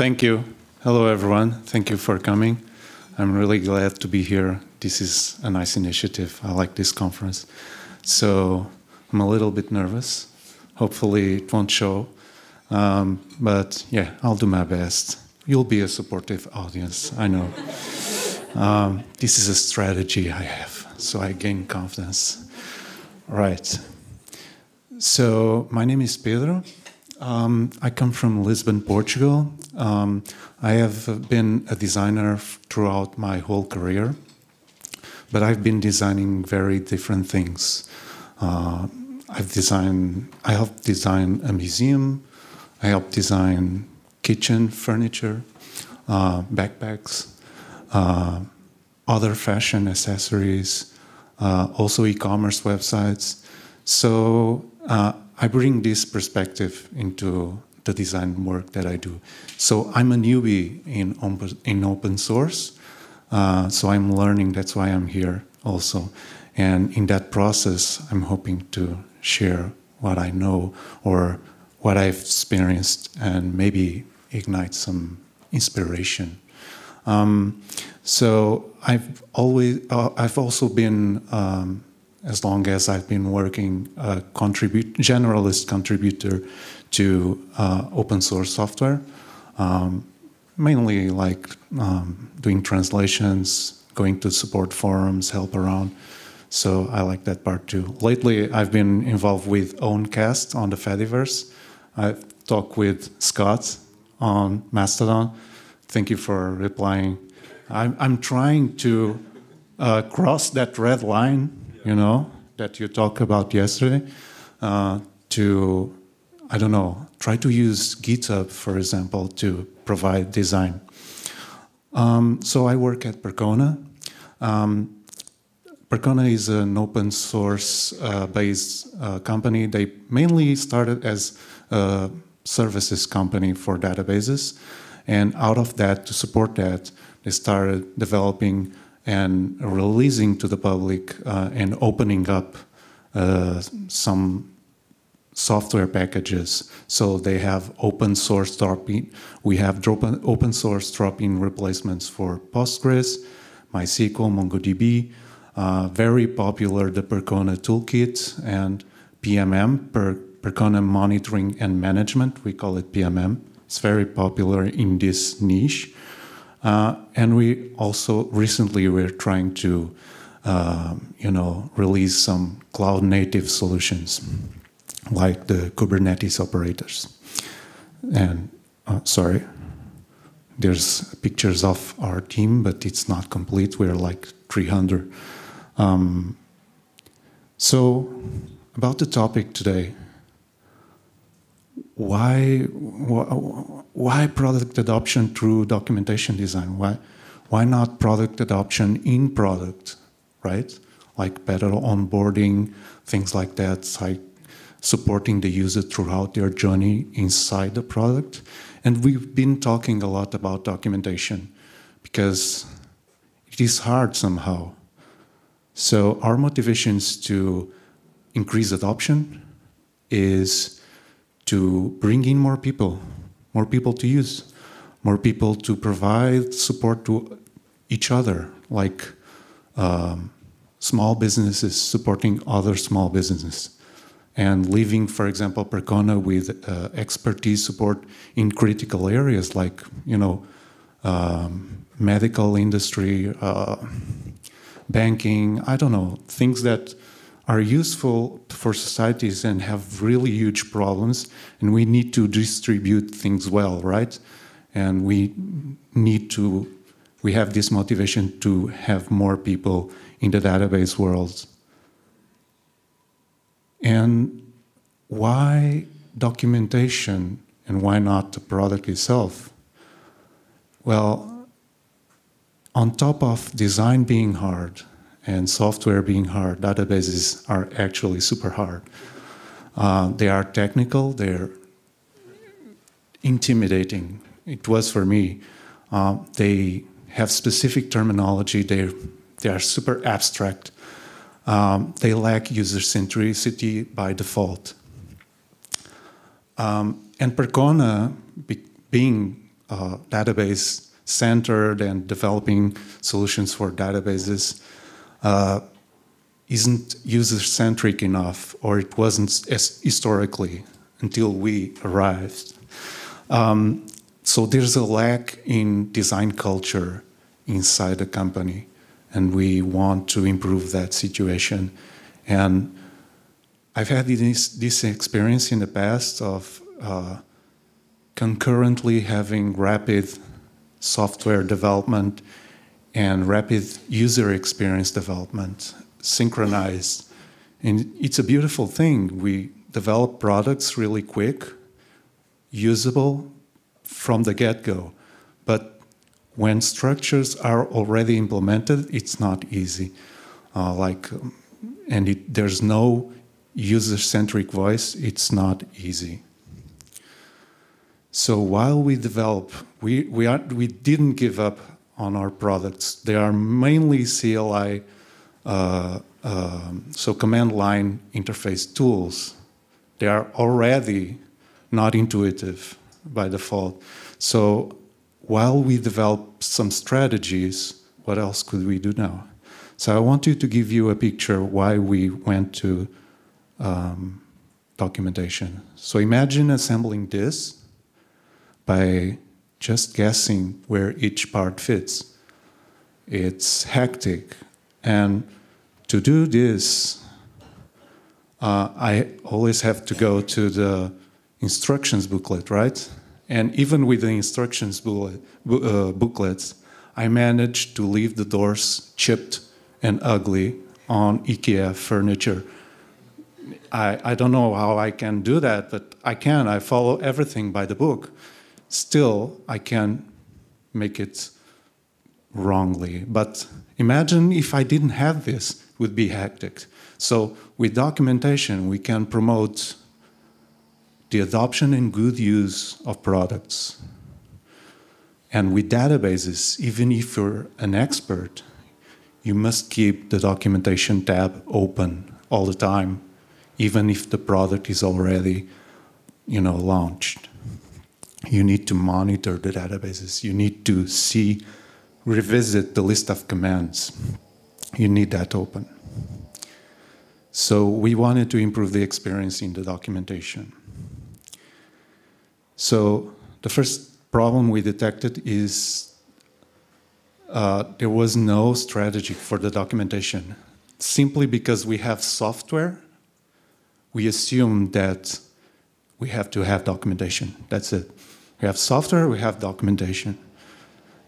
thank you. Hello, everyone. Thank you for coming. I'm really glad to be here. This is a nice initiative. I like this conference. So I'm a little bit nervous. Hopefully, it won't show. Um, but yeah, I'll do my best. You'll be a supportive audience, I know. Um, this is a strategy I have, so I gain confidence. Right. So, my name is Pedro. Um, I come from Lisbon, Portugal. Um, I have been a designer throughout my whole career, but I've been designing very different things. Uh, I've designed, I helped design a museum, I helped design kitchen furniture, uh, backpacks, uh, other fashion accessories, uh, also e-commerce websites. So uh, I bring this perspective into the design work that I do. So I'm a newbie in open, in open source. Uh, so I'm learning. That's why I'm here also. And in that process, I'm hoping to share what I know or what I've experienced and maybe ignite some inspiration. Um, so I've always, uh, I've also been, um, as long as I've been working, a contribute, generalist contributor to uh, open source software, um, mainly like um, doing translations, going to support forums, help around. So I like that part too. Lately, I've been involved with Owncast on the Fediverse. I've talked with Scott on Mastodon. Thank you for replying. I'm, I'm trying to uh, cross that red line, you know, that you talked about yesterday, uh, to, I don't know, try to use GitHub, for example, to provide design. Um, so I work at Percona. Um, Percona is an open source uh, based uh, company. They mainly started as a services company for databases. And out of that, to support that, they started developing and releasing to the public uh, and opening up uh, some software packages. So they have open source drop-in. We have open source drop-in replacements for Postgres, MySQL, MongoDB. Uh, very popular, the Percona toolkit and PMM, per Percona monitoring and management. We call it PMM. It's very popular in this niche. Uh, and we also recently we're trying to, uh, you know, release some cloud native solutions like the Kubernetes operators. And uh, sorry, there's pictures of our team, but it's not complete. We're like 300. Um, so about the topic today, why, why product adoption through documentation design? Why, why not product adoption in product, right? Like better onboarding, things like that, supporting the user throughout their journey inside the product. And we've been talking a lot about documentation because it is hard somehow. So our motivations to increase adoption is to bring in more people, more people to use, more people to provide support to each other, like um, small businesses supporting other small businesses, and leaving, for example, Percona with uh, expertise support in critical areas like, you know, um, medical industry, uh, banking, I don't know, things that are useful for societies and have really huge problems, and we need to distribute things well, right? And we need to, we have this motivation to have more people in the database world. And why documentation and why not the product itself? Well, on top of design being hard, and software being hard, databases are actually super hard. Uh, they are technical, they're intimidating. It was for me. Uh, they have specific terminology, they're, they are super abstract. Um, they lack user centricity by default. Um, and Percona, be, being uh, database centered and developing solutions for databases uh, isn't user centric enough, or it wasn't historically until we arrived. Um, so there's a lack in design culture inside the company, and we want to improve that situation. And I've had this, this experience in the past of uh, concurrently having rapid software development and rapid user experience development synchronized. And it's a beautiful thing. We develop products really quick, usable from the get go. When structures are already implemented, it's not easy. Uh, like, and it, there's no user centric voice, it's not easy. So while we develop, we, we, are, we didn't give up on our products. They are mainly CLI, uh, uh, so command line interface tools. They are already not intuitive by default. So while we develop some strategies, what else could we do now? So I want you to give you a picture why we went to um, documentation. So imagine assembling this by just guessing where each part fits. It's hectic. And to do this, uh, I always have to go to the instructions booklet, right? And even with the instructions booklet, uh, booklets, I managed to leave the doors chipped and ugly on IKEA furniture. I, I don't know how I can do that, but I can. I follow everything by the book still I can make it wrongly. But imagine if I didn't have this, it would be hectic. So with documentation, we can promote the adoption and good use of products. And with databases, even if you're an expert, you must keep the documentation tab open all the time, even if the product is already, you know, launched you need to monitor the databases. You need to see, revisit the list of commands. You need that open. So we wanted to improve the experience in the documentation. So the first problem we detected is uh, there was no strategy for the documentation. Simply because we have software, we assume that we have to have documentation. That's it. We have software, we have documentation.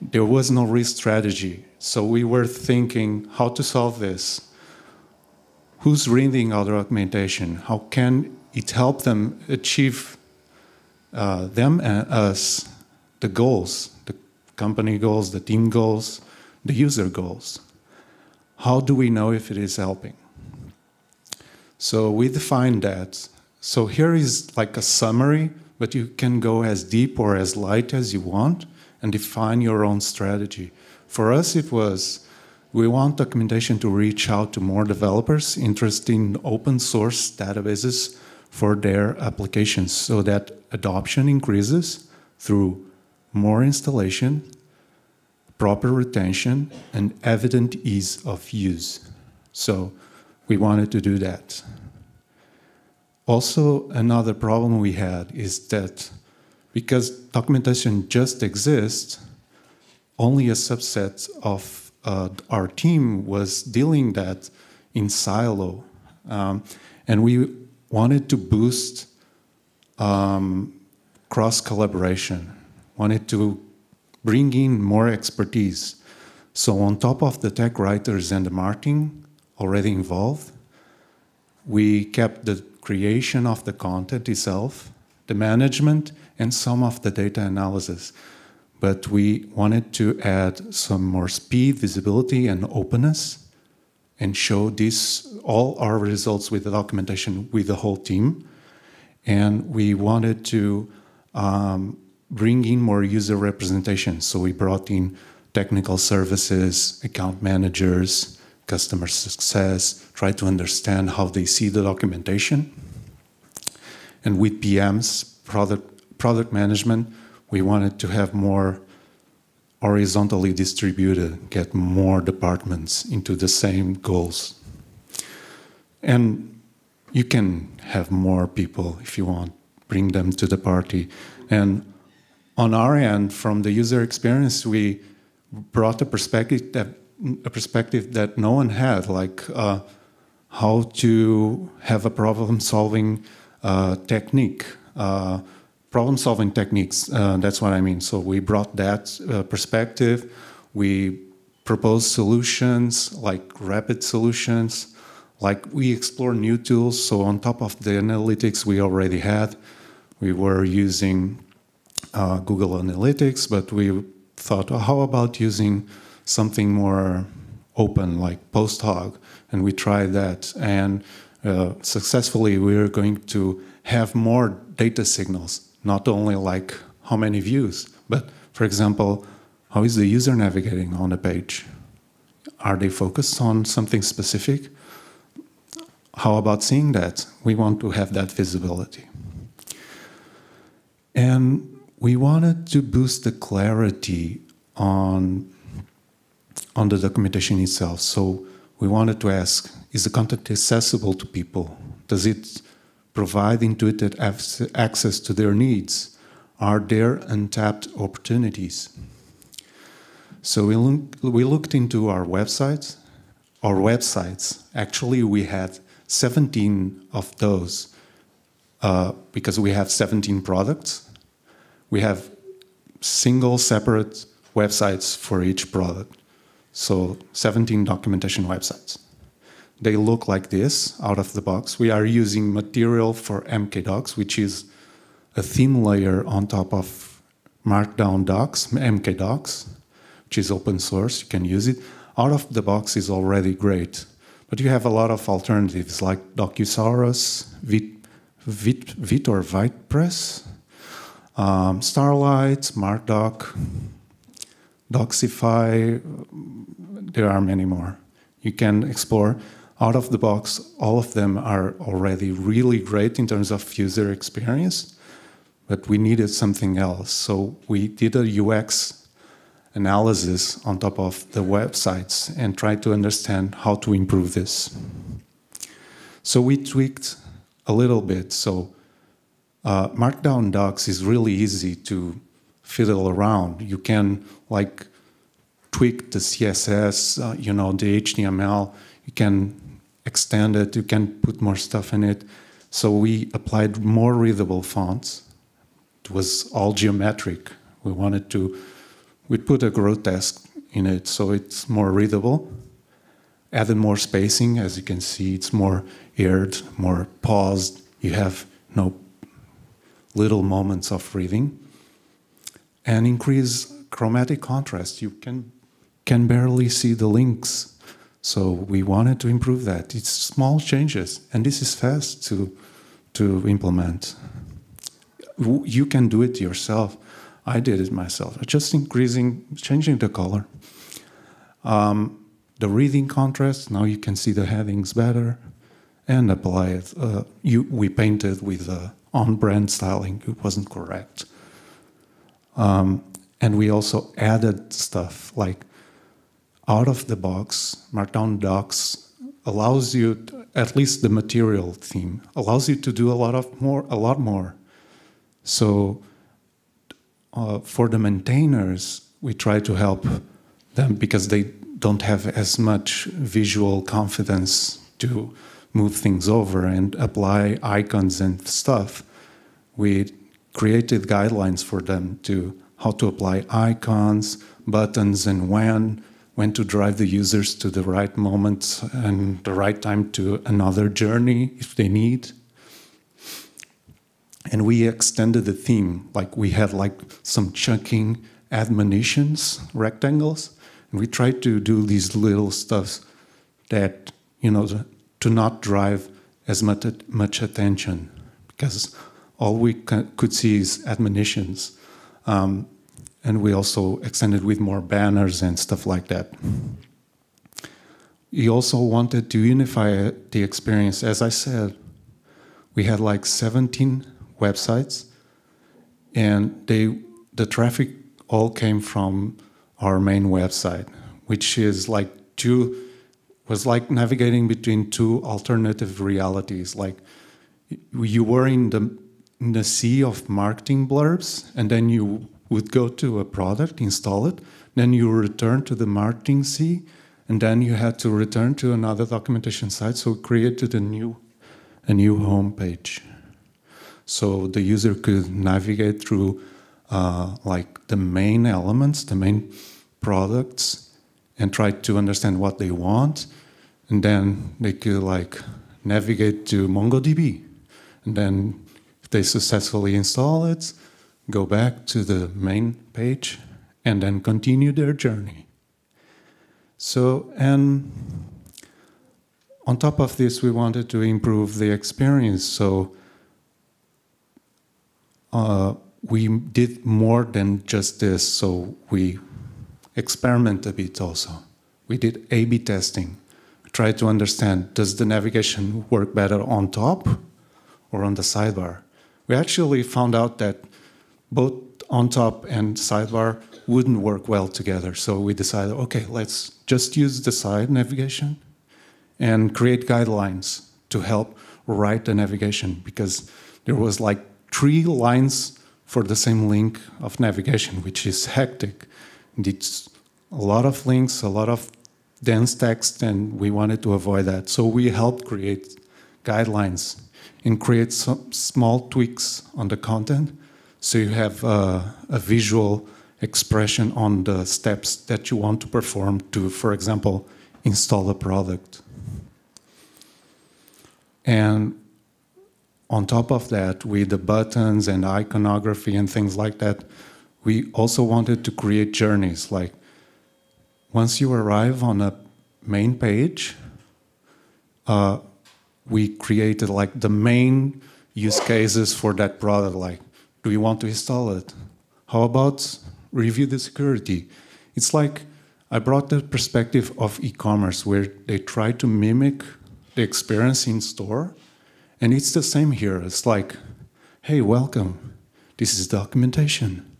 There was no risk strategy. So we were thinking how to solve this. Who's reading our documentation? How can it help them achieve uh, them and us, the goals, the company goals, the team goals, the user goals? How do we know if it is helping? So we defined that. So here is like a summary but you can go as deep or as light as you want and define your own strategy. For us, it was we want documentation to reach out to more developers interested in open source databases for their applications so that adoption increases through more installation, proper retention, and evident ease of use. So we wanted to do that. Also, another problem we had is that because documentation just exists, only a subset of uh, our team was dealing that in silo. Um, and we wanted to boost um, cross collaboration, wanted to bring in more expertise. So, on top of the tech writers and the marketing already involved, we kept the creation of the content itself, the management, and some of the data analysis. But we wanted to add some more speed, visibility, and openness and show this all our results with the documentation with the whole team. And we wanted to um, bring in more user representation. So we brought in technical services, account managers, customer success, try to understand how they see the documentation. And with PMs, product, product management, we wanted to have more horizontally distributed, get more departments into the same goals. And you can have more people if you want, bring them to the party. And on our end, from the user experience, we brought a perspective that a perspective that no one had, like uh, how to have a problem-solving uh, technique, uh, problem-solving techniques. Uh, that's what I mean. So we brought that uh, perspective. We proposed solutions, like rapid solutions, like we explore new tools. So on top of the analytics we already had, we were using uh, Google Analytics, but we thought, oh, how about using something more open like PostHog? And we tried that. And uh, successfully, we are going to have more data signals, not only like how many views, but for example, how is the user navigating on a page? Are they focused on something specific? How about seeing that? We want to have that visibility. And we wanted to boost the clarity on on the documentation itself. So we wanted to ask, is the content accessible to people? Does it provide intuitive access to their needs? Are there untapped opportunities? So we, we looked into our websites. Our websites, actually we had 17 of those uh, because we have 17 products. We have single separate websites for each product. So 17 documentation websites. They look like this out of the box. We are using material for MKDocs, which is a theme layer on top of Markdown docs, MKDocs, which is open source. You can use it. Out of the box is already great. But you have a lot of alternatives like Docusaurus, Vit, Vit, Vit or VitePress, um, Starlight, SmartDoc, Docsify, there are many more. You can explore out of the box. All of them are already really great in terms of user experience, but we needed something else. So we did a UX analysis on top of the websites and tried to understand how to improve this. So we tweaked a little bit. So uh, Markdown docs is really easy to fiddle around. You can like tweak the CSS, uh, you know, the HTML. You can extend it. You can put more stuff in it. So we applied more readable fonts. It was all geometric. We wanted to, we put a grotesque in it so it's more readable. Added more spacing, as you can see, it's more aired, more paused. You have no little moments of reading and increase chromatic contrast. You can can barely see the links. So we wanted to improve that. It's small changes, and this is fast to to implement. You can do it yourself. I did it myself. Just increasing, changing the color. Um, the reading contrast. Now you can see the headings better, and apply it. Uh, you, we painted with uh, on-brand styling. It wasn't correct. Um, and we also added stuff like out of the box, Markdown docs allows you, to, at least the material theme, allows you to do a lot of more, a lot more. So uh, for the maintainers, we try to help them because they don't have as much visual confidence to move things over and apply icons and stuff. We created guidelines for them to how to apply icons, buttons, and when, when to drive the users to the right moment and the right time to another journey if they need. And we extended the theme, like we had like some chunking admonitions, rectangles, and we tried to do these little stuffs that, you know, to not drive as much, much attention because all we could see is admonitions. Um, and we also extended with more banners and stuff like that. He also wanted to unify the experience. As I said, we had like 17 websites, and they the traffic all came from our main website, which is like two was like navigating between two alternative realities. Like you were in the in the sea of marketing blurbs, and then you would go to a product, install it, then you return to the marketing sea, and then you had to return to another documentation site. So it created a new a new home page. So the user could navigate through uh, like the main elements, the main products, and try to understand what they want, and then they could like navigate to MongoDB, and then if they successfully install it, go back to the main page, and then continue their journey. So and on top of this, we wanted to improve the experience. So uh, we did more than just this. So we experiment a bit also. We did A/B testing. We tried to understand: does the navigation work better on top or on the sidebar? We actually found out that both on top and sidebar wouldn't work well together. So we decided, okay, let's just use the side navigation and create guidelines to help write the navigation because there was like three lines for the same link of navigation, which is hectic. It's a lot of links, a lot of dense text, and we wanted to avoid that. So we helped create guidelines and create some small tweaks on the content so you have uh, a visual expression on the steps that you want to perform to, for example, install a product. And on top of that, with the buttons and iconography and things like that, we also wanted to create journeys. Like once you arrive on a main page, uh, we created like the main use cases for that product. Like, do you want to install it? How about review the security? It's like I brought the perspective of e-commerce where they try to mimic the experience in store. And it's the same here. It's like, hey, welcome. This is documentation.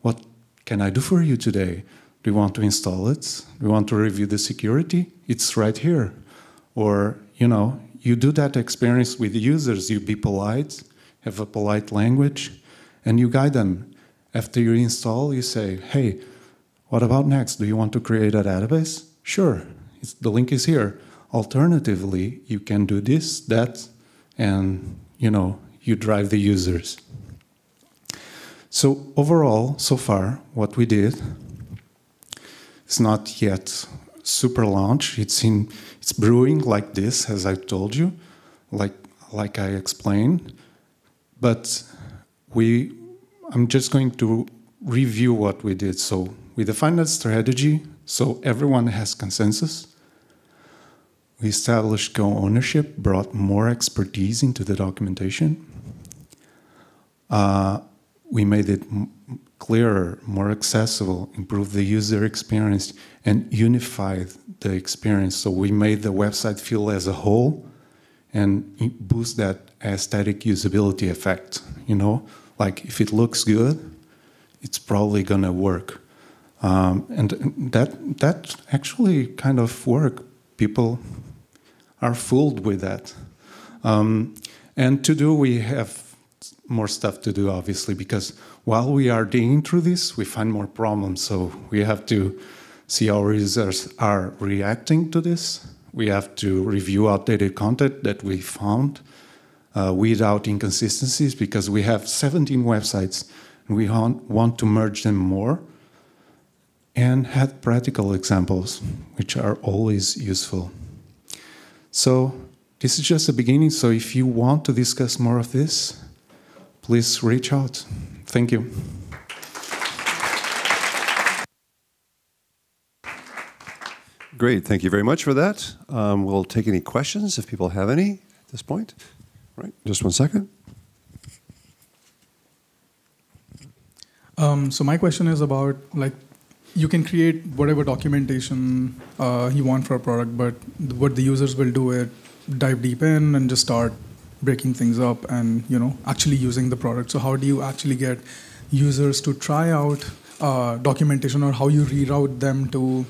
What can I do for you today? Do you want to install it? Do you want to review the security? It's right here. Or, you know, you do that experience with users. You be polite, have a polite language, and you guide them. After you install, you say, hey, what about next? Do you want to create a database? Sure, it's, the link is here. Alternatively, you can do this, that, and you know, you drive the users. So overall, so far, what we did is not yet super launch. It's in it's brewing like this, as I told you, like like I explained. But we I'm just going to review what we did. So we defined a strategy so everyone has consensus. We established co-ownership, brought more expertise into the documentation. Uh, we made it clearer, more accessible, improved the user experience, and unified the experience. So we made the website feel as a whole and boost that aesthetic usability effect. You know, like if it looks good, it's probably gonna work. Um, and that that actually kind of work. People are fooled with that. Um, and to do, we have more stuff to do, obviously, because while we are digging through this, we find more problems. So we have to see how users are reacting to this. We have to review outdated content that we found uh, without inconsistencies because we have 17 websites and we want to merge them more and have practical examples, which are always useful. So this is just the beginning. So if you want to discuss more of this, please reach out. Thank you. Great. Thank you very much for that. Um, we'll take any questions if people have any at this point. Right. Just one second. Um, so my question is about like you can create whatever documentation uh, you want for a product, but what the users will do is dive deep in and just start breaking things up and you know actually using the product. So how do you actually get users to try out uh, documentation or how you reroute them to,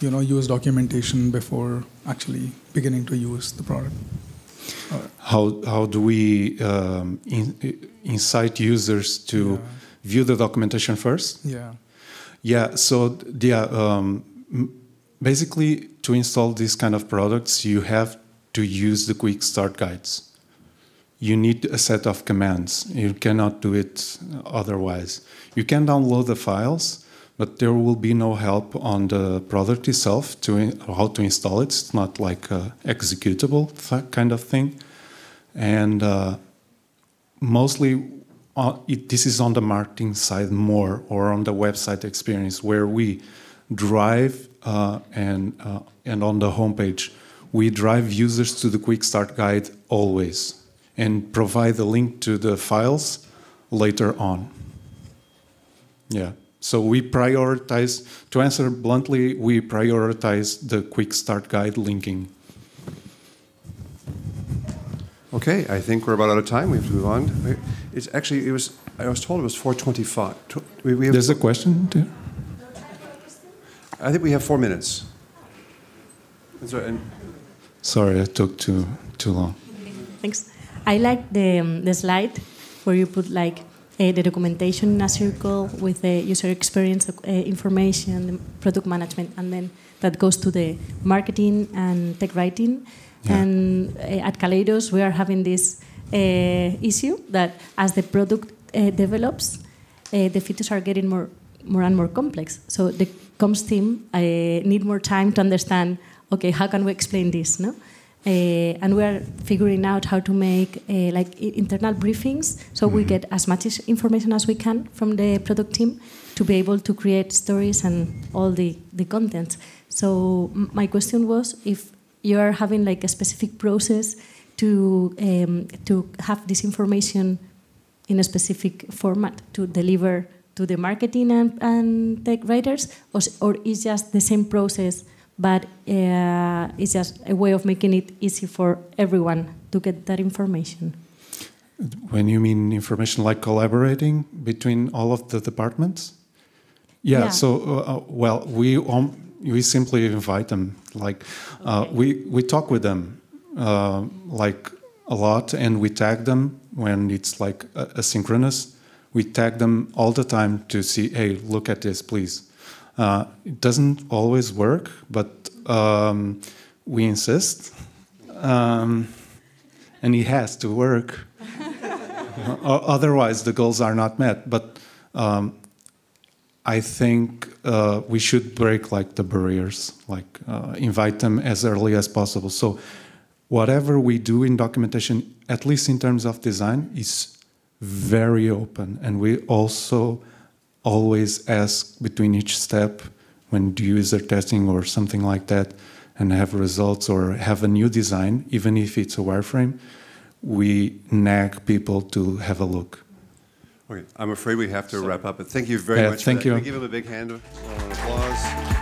you know, use documentation before actually beginning to use the product. How, how do we um, in, incite users to Yeah. view the documentation first? Yeah. Yeah, so yeah, um, basically to install these kind of products, you have to use the quick start guides. You need a set of commands. You cannot do it otherwise. You can download the files, but there will be no help on the product itself to how to install it. It's not like a executable th- kind of thing, and uh, mostly uh, it, this is on the marketing side more or on the website experience where we drive uh, and uh, and on the homepage we drive users to the quick start guide always and provide the link to the files later on. Yeah so we prioritize to answer bluntly we prioritize the quick start guide linking Okay, I think we're about out of time. We have to move on. It's actually, it was, I was told it was 4:25. We we have, there's a question there? I think we have four minutes. And so- sorry i took too too long Thanks. I like the, um, the slide where you put like uh, the documentation in a circle with the user experience uh, information, the product management, and then that goes to the marketing and tech writing. Yeah. And uh, at Kaleidos, we are having this uh, issue that as the product uh, develops, the features are getting more, more and more complex. So the comms team need more time to understand. Okay, how can we explain this? No, and we are figuring out how to make uh, like internal briefings so we get as much information as we can from the product team to be able to create stories and all the, the content. So my question was if you are having like a specific process to um, to have this information in a specific format to deliver to the marketing and, and tech writers, or, or is just the same process, but uh, it's just a way of making it easy for everyone to get that information? When you mean information like collaborating between all of the departments? Yeah. Yeah. So, uh, uh, well, we um, we simply invite them. Like, uh, we we talk with them, uh, like a lot, and we tag them when it's like asynchronous. We tag them all the time to see, hey, look at this, please. Uh, it doesn't always work, but um, we insist, um, and it has to work. Otherwise, the goals are not met. But um, I think uh, we should break like the barriers, like uh, invite them as early as possible. So whatever we do in documentation, at least in terms of design, is very open, and we also always ask between each step when do user testing or something like that and have results or have a new design even if it's a wireframe we nag people to have a look Okay, I'm afraid we have to wrap up, but thank you very Yeah, much. for thank that. you. Can we give him a big hand of uh, applause?